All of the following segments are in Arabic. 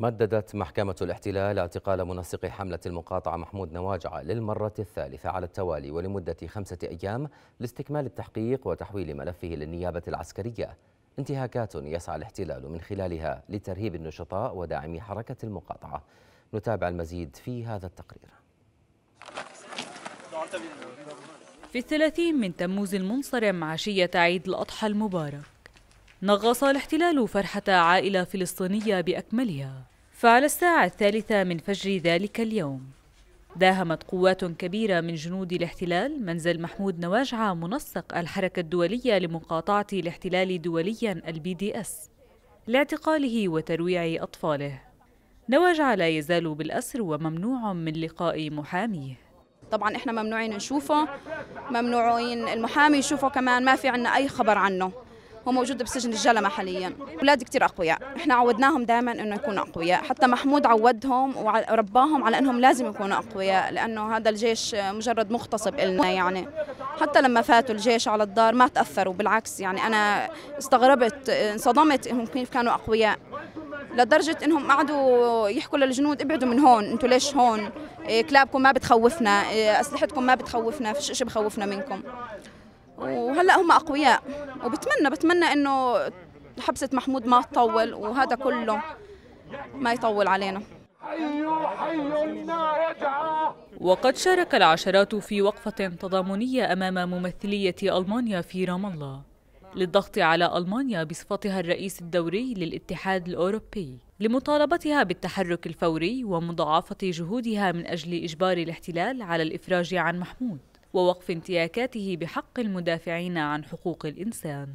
مددت محكمة الاحتلال اعتقال منسق حملة المقاطعة محمود نواجع للمرة الثالثة على التوالي ولمدة خمسة أيام لاستكمال التحقيق وتحويل ملفه للنيابة العسكرية. انتهاكات يسعى الاحتلال من خلالها لترهيب النشطاء وداعمي حركة المقاطعة. نتابع المزيد في هذا التقرير. في الثلاثين من تموز المنصرم عشية عيد الأضحى المبارك. نغص الاحتلال فرحة عائلة فلسطينية بأكملها. فعلى الساعة الثالثة من فجر ذلك اليوم داهمت قوات كبيرة من جنود الاحتلال منزل محمود نواجعة منسق الحركة الدولية لمقاطعة الاحتلال دوليا ال BDS لاعتقاله وترويع أطفاله. نواجعة لا يزال بالأسر وممنوع من لقاء محاميه. طبعا إحنا ممنوعين نشوفه ممنوعين المحامي يشوفه كمان ما في عنا أي خبر عنه. هو موجود بسجن الجلمة حاليا أولادي كثير أقوياء. إحنا عودناهم دائما إنه يكونوا أقوياء. حتى محمود عودهم ورباهم على إنهم لازم يكونوا أقوياء لأنه هذا الجيش مجرد مغتصب إلنا يعني. حتى لما فاتوا الجيش على الدار ما تأثروا بالعكس يعني أنا استغربت انصدمت إنهم كيف كانوا أقوياء. لدرجة إنهم قعدوا يحكوا للجنود ابعدوا من هون أنتوا ليش هون؟ إيه، كلابكم ما بتخوفنا إيه، أسلحتكم ما بتخوفنا فيش شيء بخوفنا منكم. وهلا هم أقوياء. وبتمنى بتمنى إنه حبسة محمود ما تطول وهذا كله ما يطول علينا. وقد شارك العشرات في وقفة تضامنية أمام ممثلية ألمانيا في رام الله للضغط على ألمانيا بصفتها الرئيس الدوري للاتحاد الأوروبي لمطالبتها بالتحرك الفوري ومضاعفة جهودها من أجل إجبار الاحتلال على الإفراج عن محمود. ووقف انتهاكاته بحق المدافعين عن حقوق الإنسان.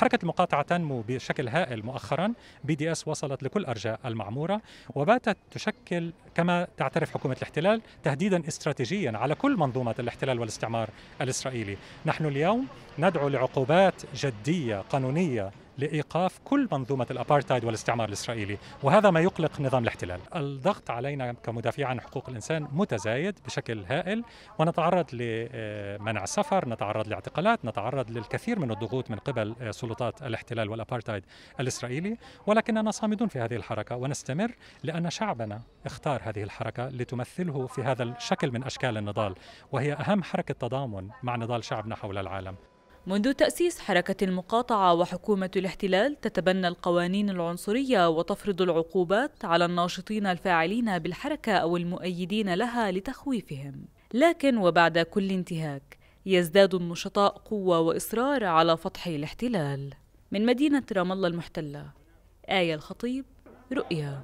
حركة المقاطعة تنمو بشكل هائل مؤخرا. BDS وصلت لكل أرجاء المعمورة وباتت تشكل كما تعترف حكومة الاحتلال تهديدا استراتيجيا على كل منظومة الاحتلال والاستعمار الإسرائيلي. نحن اليوم ندعو لعقوبات جدية قانونية لإيقاف كل منظومة الابارتايد والاستعمار الإسرائيلي، وهذا ما يقلق نظام الاحتلال. الضغط علينا كمدافعين عن حقوق الإنسان متزايد بشكل هائل ونتعرض لمنع السفر، نتعرض لاعتقالات، نتعرض للكثير من الضغوط من قبل سلطات الاحتلال والابارتايد الإسرائيلي، ولكننا صامدون في هذه الحركة ونستمر لأن شعبنا اختار هذه الحركة لتمثله في هذا الشكل من أشكال النضال، وهي أهم حركة تضامن مع نضال شعبنا حول العالم. منذ تأسيس حركة المقاطعة وحكومة الاحتلال تتبنى القوانين العنصرية وتفرض العقوبات على الناشطين الفاعلين بالحركة أو المؤيدين لها لتخويفهم. لكن وبعد كل انتهاك يزداد النشطاء قوة وإصرار على فتح الاحتلال. من مدينة رام الله المحتلة آية الخطيب رؤيا.